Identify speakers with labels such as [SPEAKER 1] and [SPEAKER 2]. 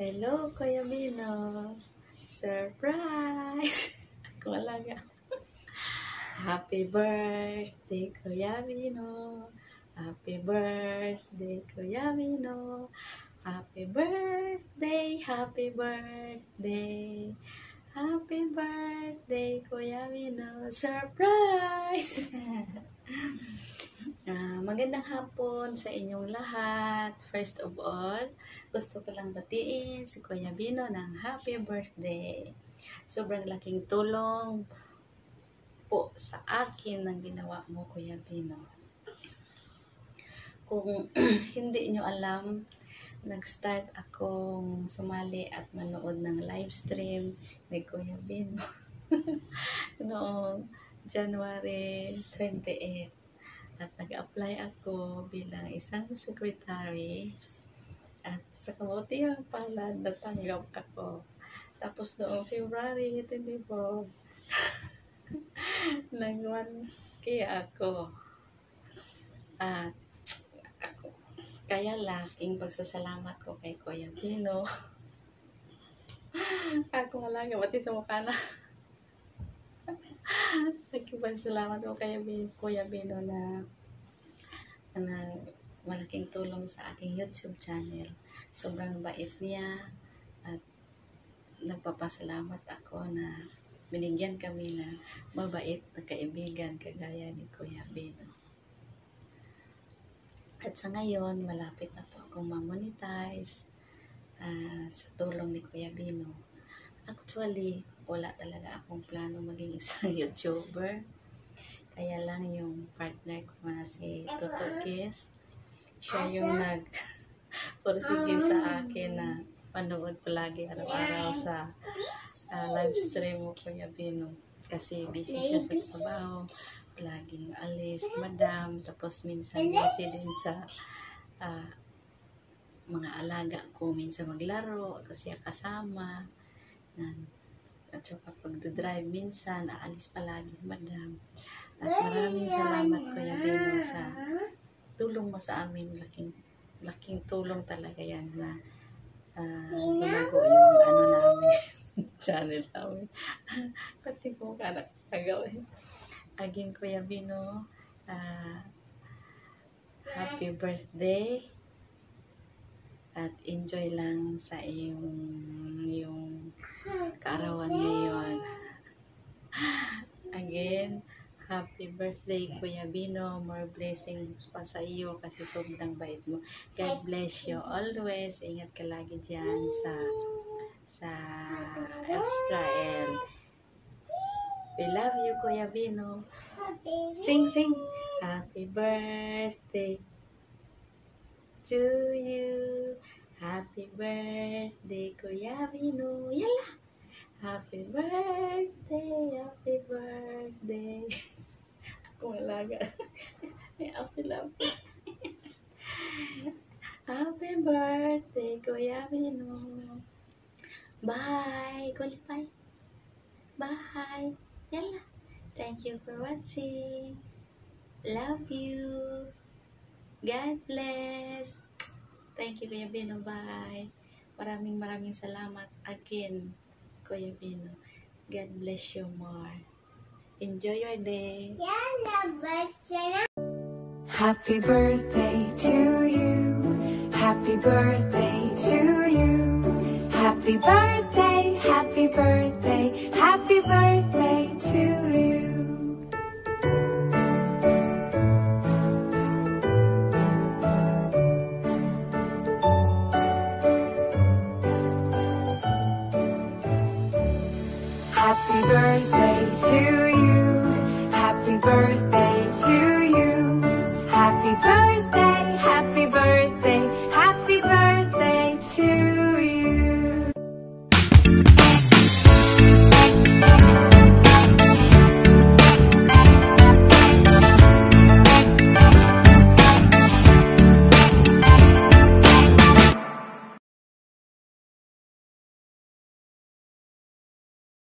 [SPEAKER 1] Hello, Kuya Bino. Surprise! Ako alaga. Happy birthday, Kuya Bino. Happy birthday, Kuya Bino. Happy birthday, happy birthday. Happy birthday, Kuya Bino. Surprise! Ah, magandang hapon sa inyong lahat. First of all, gusto ko lang batiin si Kuya Bino ng happy birthday. Sobrang laking tulong po sa akin ng ginawa mo, Kuya Bino. Kung hindi nyo alam, nag-start akong sumali at manood ng live stream ni Kuya Bino noong January 28 at nag-apply ako bilang isang secretary at sa kabutihang palad natanggap ako. Tapos noong February 24, nag 1K ako. At kaya laking pagsasalamat ko kay Kuya Pino. ako nga lang, mati sa mukha na. Nagkipasalamat ko kay Kuya Bino na na malaking tulong sa aking YouTube channel. Sobrang bait niya at nagpapasalamat ako na binigyan kami na mabait na kaibigan kagaya ni Kuya Bino. At sa ngayon, malapit na po akong mamonetize uh, sa tulong ni Kuya Bino. Actually, wala talaga akong plano maging isang YouTuber. Kaya lang yung partner ko na si Toto Kiss, siya yung nag pursige sa akin na panood palagi araw-araw sa uh, live stream mo Kuya Bino. Kasi busy siya sa trabaho, palaging alis, madam, tapos minsan busy din sa uh, mga alaga ko, minsan maglaro, kasi kasama. Na, at saka pagdadrive minsan, aalis palagi, madam. At maraming salamat Kuya Bino sa tulong mo sa amin. Laking, laking tulong talaga yan na uh, lumago yung ano namin, channel namin. Pati mo ka nakagawin. Again, Kuya Bino, uh, happy birthday at enjoy lang sa iyong yung kaarawan ngayon. Again, happy birthday Kuya Bino. More blessings pa sa iyo kasi sobrang bait mo. God bless you always. Ingat ka lagi dyan sa sa Israel. We love you Kuya Bino. Sing sing. Happy birthday to you. Happy birthday, Kuya Bino. Yala! Happy birthday, happy birthday. Ako malaga. May happy love. happy birthday, Kuya Bino. Bye. Qualify. Bye. Yala. Thank you for watching. Love you. God bless. Thank you, Kuya Bino. Bye. Maraming maraming salamat again, Kuya Bino. God bless you more. Enjoy your day.
[SPEAKER 2] Happy birthday to you. Happy birthday to you. Happy birthday,